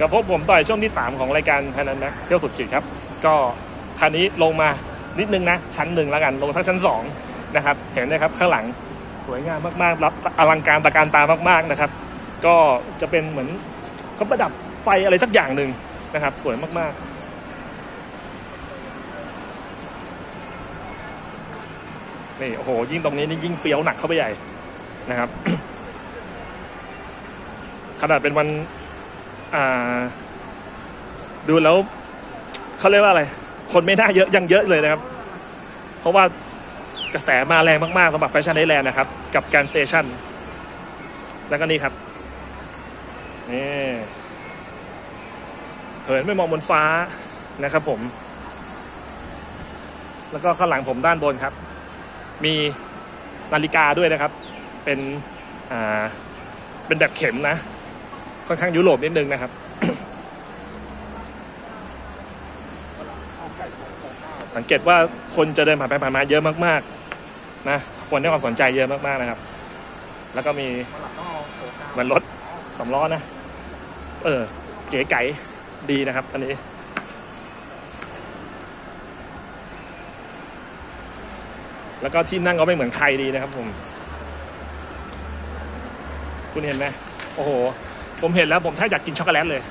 กับพวกผมต่อยช่วงที่ 3 ของรายการไทยนันแม็กเที่ยวสุดขีดครับ ก็คันนี้ลงมานิดนึงนะ ชั้นหนึ่งแล้วกัน ลงทั้งชั้น 2 นะครับ เห็นไหมครับข้างหลังสวยงามมากๆ รับอลังการตะการตามาก ๆนะครับ ก็จะเป็นเหมือนเขาประดับไฟอะไรสักอย่างหนึ่งนะครับ สวยมากๆนี่โอ้โหยิ่งตรงนี้นี่ยิ่งเฟี้ยวหนักเข้าไปใหญ่นะครับ ขนาดเป็นวัน อ่า ดูแล้วเขาเรียกว่าอะไร คนไม่น่าเยอะยังเยอะเลยนะครับ เพราะว่ากระแสมาแรงมากๆสำหรับแฟชั่นไอแลนด์นะครับ กับ Grand Station แล้วก็นี่ครับนี่หันไปมองบนฟ้านะครับผม แล้วก็ข้างหลังผมด้านบนครับ มีนาฬิกาด้วยนะครับ เป็นอ่าเป็นแบบเข็มนะ ค่อนข้างยุโรปนิดนึงนะครับสังเกตว่าคนจะเดินผ่านไปผ่านมาเยอะมากๆนะคนให้ความสนใจเยอะมากๆนะครับ แล้วก็มีเหมือนรถสำล้อนะ เออ เก๋ไก๋ดีนะครับ อันนี้ แล้วก็ที่นั่งก็ไม่เหมือนใครดีนะครับผม คุณเห็นไหมโอ้โห ผมเห็นแล้วผมแทบอยากกินช็อกโกแลตเลย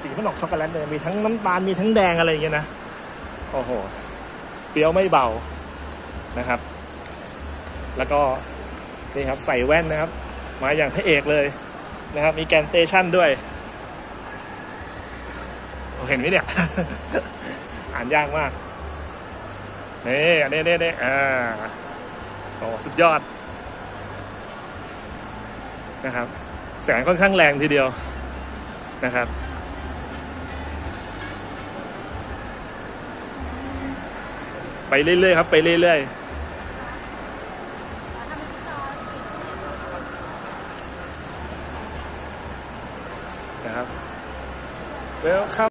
สีมันออกช็อกโกแลตเลย มีทั้งน้ำตาลมีทั้งแดงอะไรอย่างเงี้ยนะ โอ้โหเฟี้ยวไม่เบานะครับ แล้วก็นี่ครับใส่แว่นนะครับ มาอย่างพระเอกเลยนะครับ มีแกนสเตชันด้วยเห็นไหมเนี่ย อ่านยากมากนี่อันนี้นี่นี่อ่าโอ้สุดยอดนะครับ แสงค่อนข้างแรงทีเดียวนะครับ ไปเรื่อยๆครับ ไปเรื่อยๆนะครับแล้วครับ